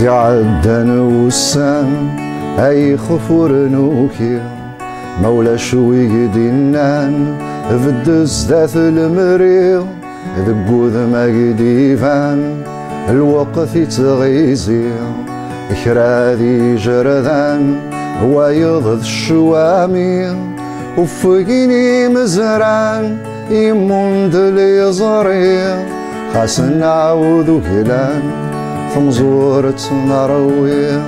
زي عدن وسان أي خفور نوكي مولا شوي دينان فدز ذات المريض ذقوذ ما قديفان الوقت يتغيزي كرادي جردان. وايض الشوامي وفقيني مزران. يمون دلي زري خاص نعوذ كلان. فمزورة نروي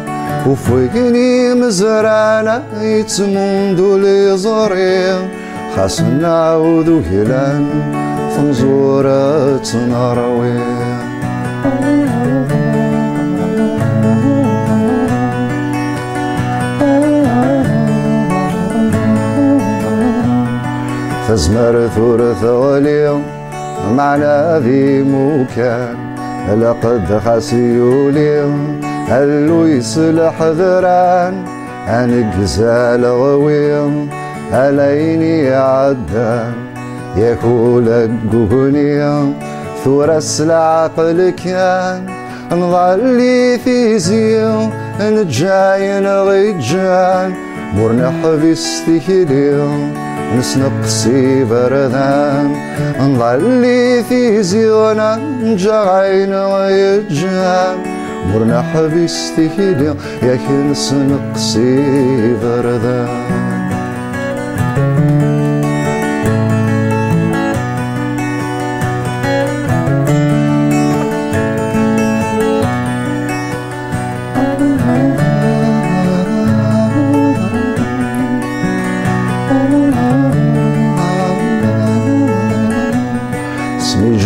وفقني مزرانة يتمون دلي زري. خاص نعوذ كلان فمزورة نروي فزمر ثورة غليو معنا ذي موكان لقد خسيولي هلو يصلح ذران انقزال غويم هليني عدان يكول قهني ثورة العقل كان نظلي في زيو نجاين غيجان مرنح في استهليو نسنقسي بردان نظلي في زيونا نجعين ويجان مرنا حبيستي كيلي ياك نسنقسي بردان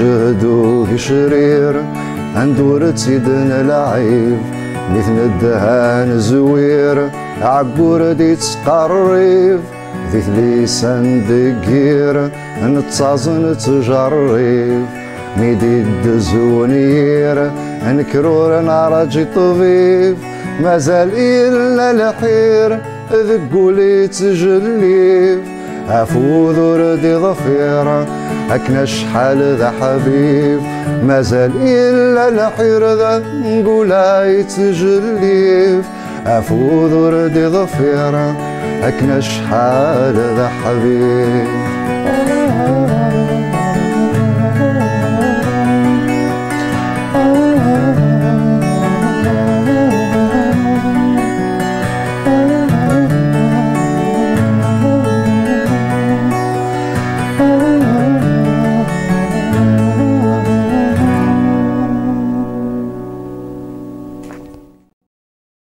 جهدو شرير أندور تسيدنا العيب مثل الدهان زوير عقور دي تقريب ذي لسان دقير نتصازن تجرب ميدي الدزونير نكرور نعرج طبيب مازال إلا الحير ذقولي تجليف عفوذ وردي ظفيرة أكنا شحال ذا حبيب. مازال إلا الحير ذا نقولا يتجليف عفوذ وردي ظفيرة أكنا شحال ذا حبيب.